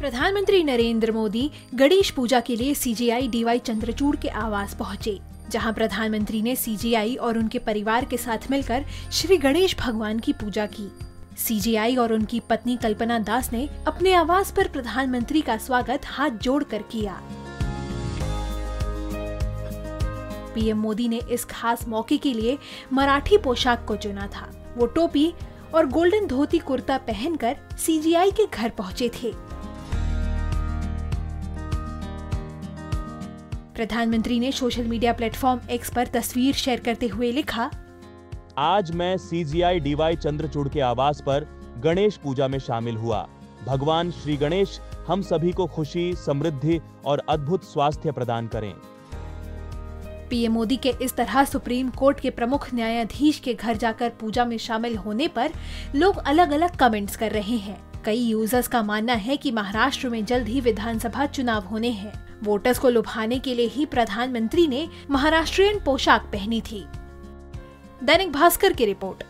प्रधानमंत्री नरेंद्र मोदी गणेश पूजा के लिए सीजीआई डीवाई चंद्रचूड़ के आवास पहुँचे, जहाँ प्रधानमंत्री ने सीजीआई और उनके परिवार के साथ मिलकर श्री गणेश भगवान की पूजा की। सीजीआई और उनकी पत्नी कल्पना दास ने अपने आवास पर प्रधानमंत्री का स्वागत हाथ जोड़कर किया। पीएम मोदी ने इस खास मौके के लिए मराठी पोशाक को चुना था। वो टोपी और गोल्डन धोती कुर्ता पहनकर सीजीआई के घर पहुँचे थे। प्रधानमंत्री ने सोशल मीडिया प्लेटफॉर्म एक्स पर तस्वीर शेयर करते हुए लिखा, आज मैं सीजीआई डीवाई चंद्रचूड़ के आवास पर गणेश पूजा में शामिल हुआ। भगवान श्री गणेश हम सभी को खुशी, समृद्धि और अद्भुत स्वास्थ्य प्रदान करें। पीएम मोदी के इस तरह सुप्रीम कोर्ट के प्रमुख न्यायाधीश के घर जाकर पूजा में शामिल होने पर लोग अलग अलग कमेंट्स कर रहे हैं। कई यूज़र्स का मानना है कि महाराष्ट्र में जल्द ही विधानसभा चुनाव होने हैं। वोटर्स को लुभाने के लिए ही प्रधानमंत्री ने महाराष्ट्रियन पोशाक पहनी थी। दैनिक भास्कर की रिपोर्ट।